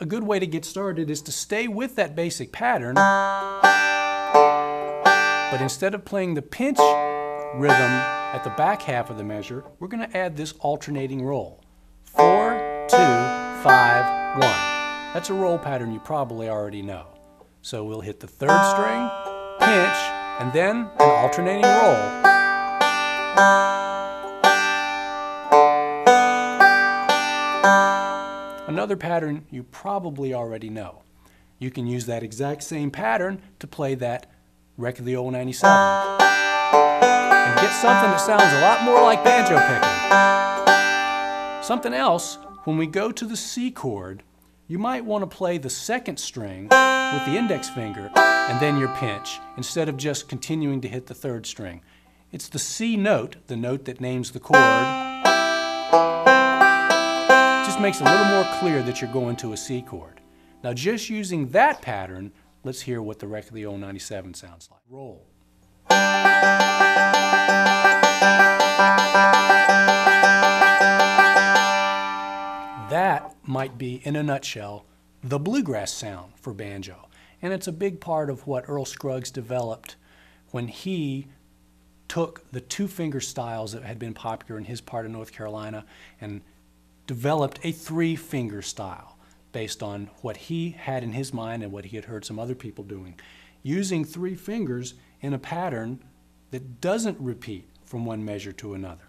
a good way to get started is to stay with that basic pattern, but instead of playing the pinch rhythm at the back half of the measure, we're going to add this alternating roll. Four, two, five, one. That's a roll pattern you probably already know. So we'll hit the third string, pinch, and then an alternating roll. Another pattern you probably already know. You can use that exact same pattern to play that Wreck of the Old 97 and get something that sounds a lot more like banjo picking. Something else, when we go to the C chord, you might want to play the second string with the index finger and then your pinch instead of just continuing to hit the third string. It's the C note, the note that names the chord. Makes it a little more clear that you're going to a C chord. Now just using that pattern, let's hear what the Wreck of the Old 97 sounds like. Roll. That might be, in a nutshell, the bluegrass sound for banjo. And it's a big part of what Earl Scruggs developed when he took the two finger styles that had been popular in his part of North Carolina and developed a three finger style based on what he had in his mind and what he had heard some other people doing. Using three fingers in a pattern that doesn't repeat from one measure to another.